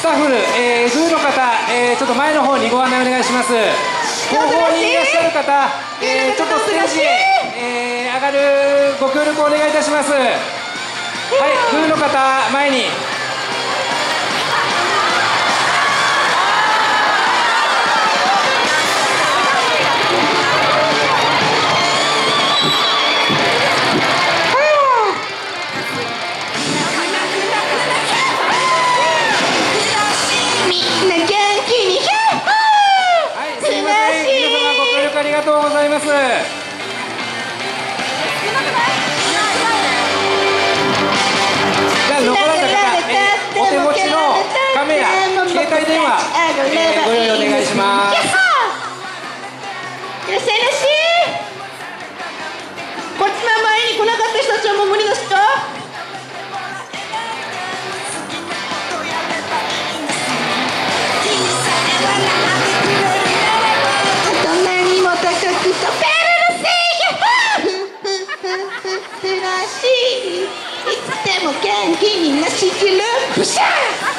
スタッフ、えー、グーの方、えー、ちょっと前の方にご案内お願いします。後方にいらっしゃる方、えー、ちょっとステージへ、えー、上がるご協力お願いいたします。はいグー。の方前にな元気にヒャッはい、すいません皆様ご協力ありがとうございます。じゃあ残られた方、えお手持ちのカメラ、携帯電話、えー、ご用意お願いします。いらっしゃいらっしゃい。tilbake til Ines City Løp.